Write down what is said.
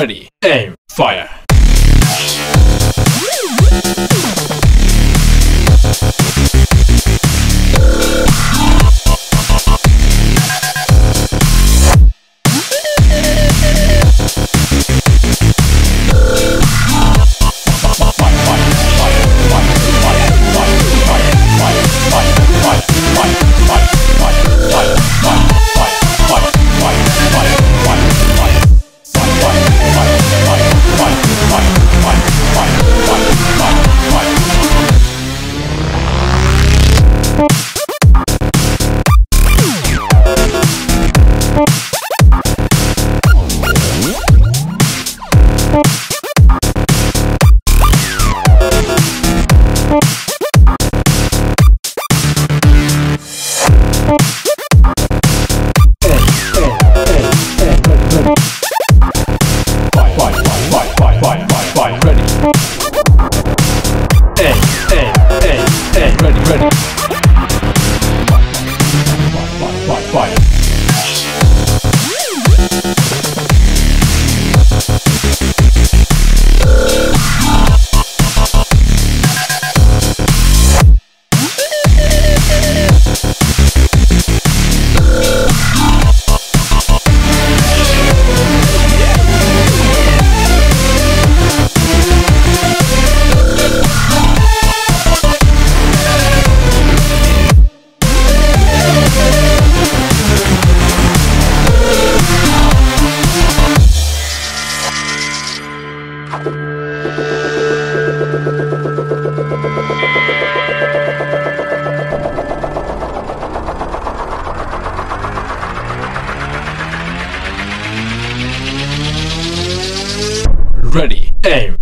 Ready, aim, fire. Fight, fight, ready. Ready, aim,